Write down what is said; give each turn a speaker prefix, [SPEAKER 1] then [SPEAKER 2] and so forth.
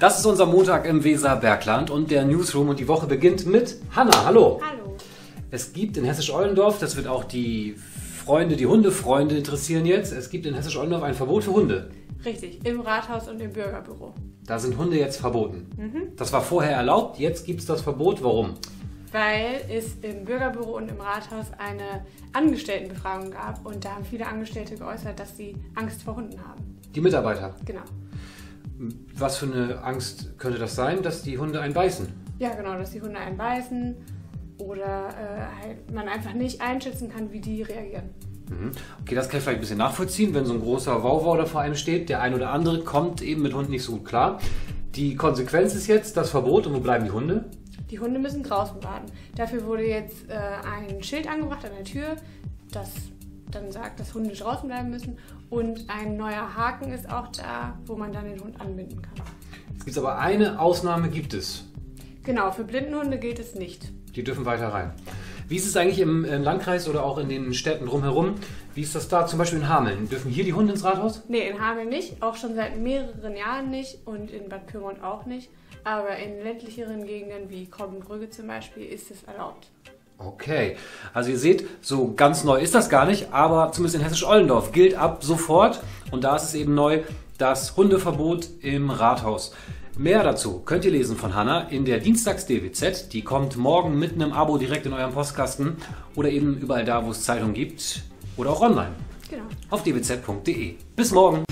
[SPEAKER 1] Das ist unser Montag im Weserbergland und der Newsroom und die Woche beginnt mit Hanna. Hallo.
[SPEAKER 2] Hallo.
[SPEAKER 1] Es gibt in Hessisch-Ollendorf, das wird auch die Freunde, die Hundefreunde interessieren jetzt, es gibt in Hessisch-Ollendorf ein Verbot für Hunde.
[SPEAKER 2] Richtig, im Rathaus und im Bürgerbüro.
[SPEAKER 1] Da sind Hunde jetzt verboten. Das war vorher erlaubt, jetzt gibt es das Verbot. Warum?
[SPEAKER 2] Weil es im Bürgerbüro und im Rathaus eine Angestelltenbefragung gab und da haben viele Angestellte geäußert, dass sie Angst vor Hunden haben.
[SPEAKER 1] Die Mitarbeiter.
[SPEAKER 2] Genau.
[SPEAKER 1] Was für eine Angst könnte das sein, dass die Hunde einen beißen?
[SPEAKER 2] Ja, genau, dass die Hunde einen beißen oder äh, halt man einfach nicht einschätzen kann, wie die reagieren.
[SPEAKER 1] Mhm. Okay, das kann ich vielleicht ein bisschen nachvollziehen, wenn so ein großer Wauwau da vor einem steht. Der ein oder andere kommt eben mit Hunden nicht so gut klar. Die Konsequenz ist jetzt das Verbot und wo bleiben die Hunde?
[SPEAKER 2] Die Hunde müssen draußen warten. Dafür wurde jetzt äh, ein Schild angebracht an der Tür, das dann sagt, dass Hunde draußen bleiben müssen. Und ein neuer Haken ist auch da, wo man dann den Hund anbinden kann.
[SPEAKER 1] Jetzt gibt es aber eine Ausnahme gibt es.
[SPEAKER 2] Genau, für Blindenhunde gilt es nicht.
[SPEAKER 1] Die dürfen weiter rein. Wie ist es eigentlich im, im Landkreis oder auch in den Städten drumherum? Wie ist das da zum Beispiel in Hameln? Dürfen hier die Hunde ins Rathaus?
[SPEAKER 2] Nee, in Hameln nicht, auch schon seit mehreren Jahren nicht und in Bad Pyrmont auch nicht. Aber in ländlicheren Gegenden wie Krobbenbrügge zum Beispiel ist es erlaubt.
[SPEAKER 1] Okay, also ihr seht, so ganz neu ist das gar nicht, aber zumindest in Hessisch-Ollendorf gilt ab sofort und da ist es eben neu das Hundeverbot im Rathaus. Mehr dazu könnt ihr lesen von Hanna in der Dienstags-DWZ. Die kommt morgen mit einem Abo direkt in eurem Postkasten oder eben überall da, wo es Zeitungen gibt oder auch online
[SPEAKER 2] Genau.
[SPEAKER 1] auf dwz.de. Bis morgen!